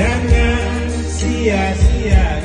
jangan sia-sia.